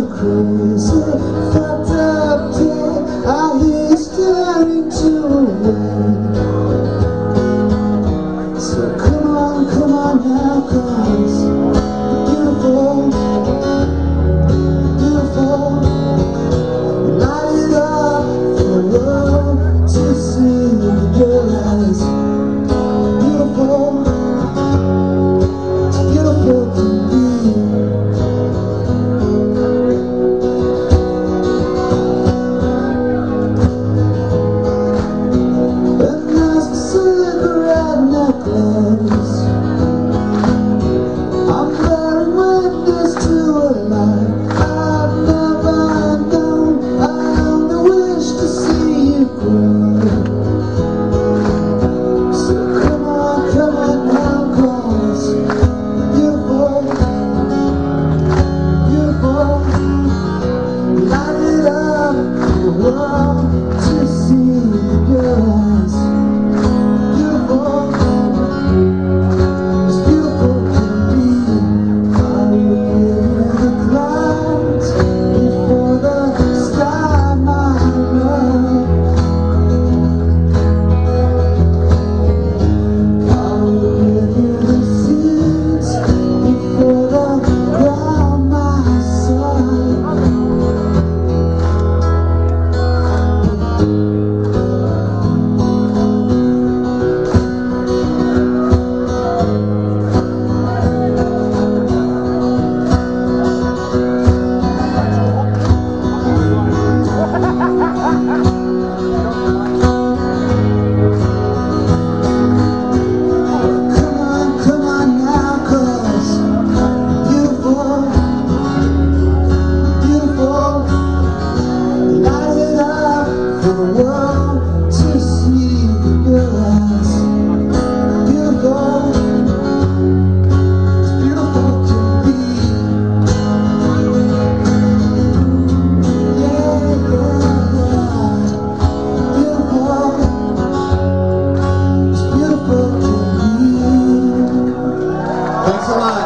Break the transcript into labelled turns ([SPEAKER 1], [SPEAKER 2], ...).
[SPEAKER 1] crazy, fucked up kid. I hear you staring to me. 皆様